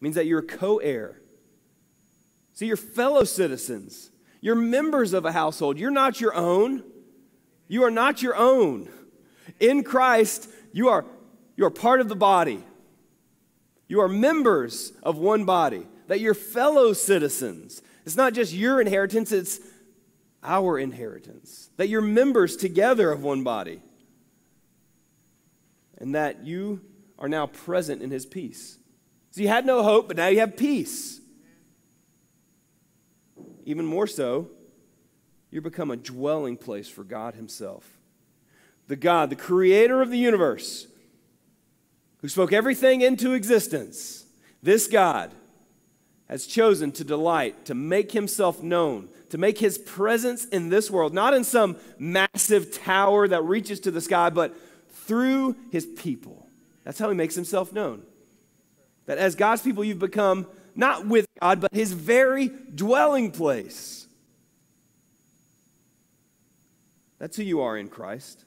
It means that you're co heir. See, you're fellow citizens. You're members of a household. You're not your own. You are not your own. In Christ, you are, you are part of the body. You are members of one body, that you're fellow citizens. It's not just your inheritance, it's our inheritance. That you're members together of one body. And that you are now present in his peace. So you had no hope, but now you have peace. Even more so, you become a dwelling place for God Himself. The God, the creator of the universe, who spoke everything into existence, this God has chosen to delight, to make Himself known, to make His presence in this world, not in some massive tower that reaches to the sky, but through His people. That's how He makes Himself known. That as God's people, you've become not with God, but His very dwelling place. That's who you are in Christ.